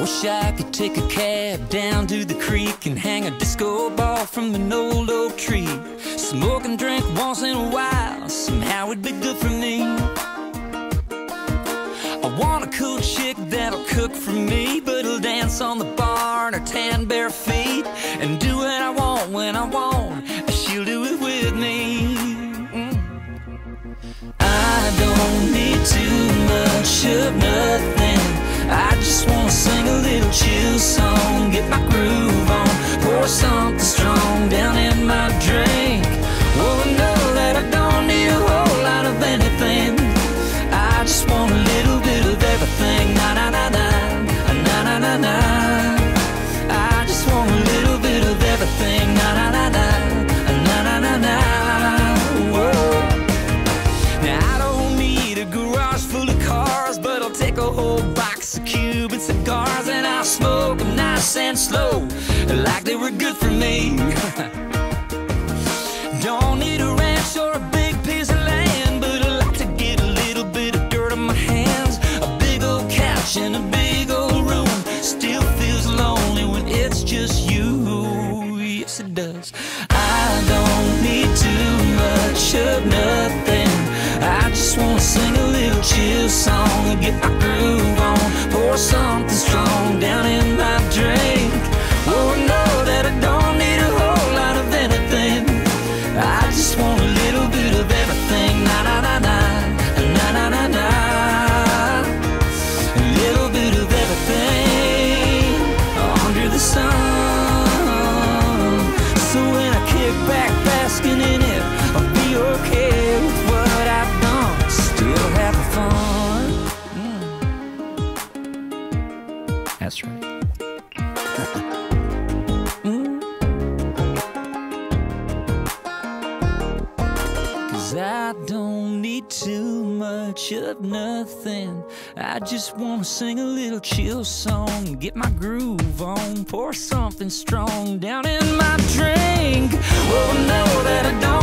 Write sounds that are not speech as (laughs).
Wish I could take a cab down to the creek and hang a disco ball from an old oak tree. Smoke and drink once in a while, somehow it'd be good for me. I want a cool chick that'll cook for me, but will dance on the bar in her tan bare feet and do what I want when I want. She'll do it with me. Mm. I don't need too much of nothing. Just wanna sing a little chill song, get my groove on, pour something strong down in my drink. Nice and slow, like they were good for me. (laughs) don't need a ranch or a big piece of land, but I like to get a little bit of dirt on my hands. A big old couch in a big old room still feels lonely when it's just you. Yes, it does. I don't need too much of nothing. I just wanna sing a little chill song and get my groove on. Pour something That's right. Mm. Cause I don't need too much of nothing. I just wanna sing a little chill song, get my groove on, pour something strong down in my drink. Oh, know that I don't